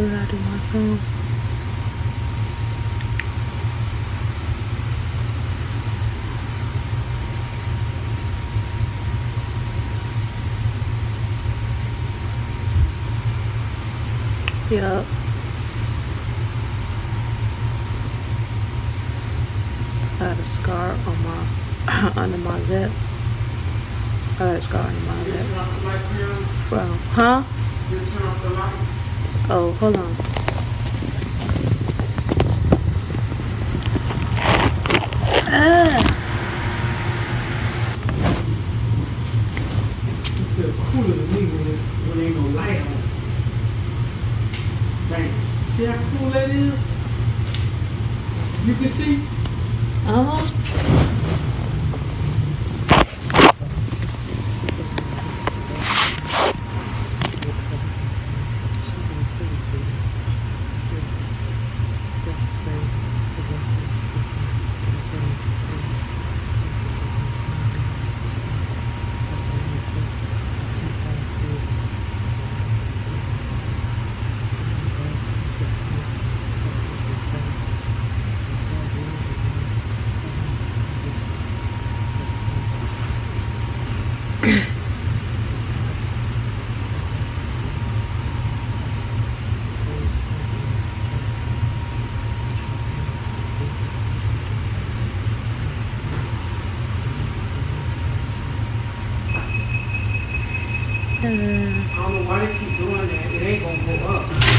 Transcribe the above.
do my song. Yup. I got a scar on my under my lip. I got a scar under my lip. From huh? Oh, hold on. Ah. It feel cooler to me when it's when ain't no light on. Right. See how cool that is? You can see? Uh huh. Uh, I don't know why they keep doing that. It ain't gonna go up.